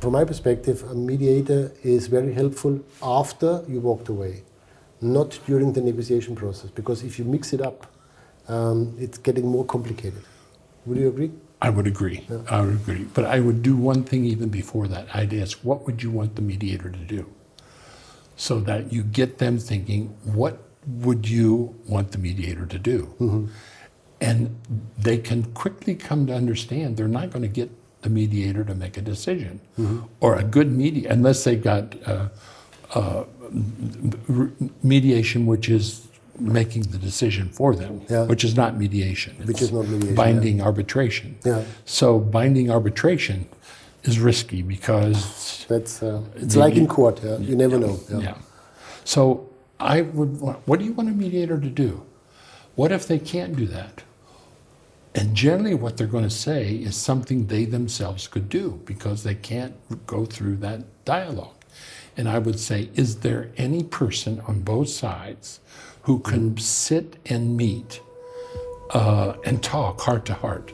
From my perspective, a mediator is very helpful after you walked away, not during the negotiation process, because if you mix it up, um, it's getting more complicated. Would you agree? I would agree. Yeah. I would agree. But I would do one thing even before that. I'd ask, what would you want the mediator to do? So that you get them thinking, what would you want the mediator to do? Mm-hmm. And they can quickly come to understand they're not going to get the mediator to make a decision mm-hmm. or a good mediator, unless they've got uh, uh, mediation, which is making the decision for them, yeah. which is not mediation. Which is not mediation. Binding yeah. arbitration. Yeah. So binding arbitration is risky because that's uh, it's like in court. Yeah? You never know. Yeah. So I would. What do you want a mediator to do? What if they can't do that? And generally, what they're going to say is something they themselves could do because they can't go through that dialogue. And I would say, is there any person on both sides who can sit and meet uh, and talk heart to heart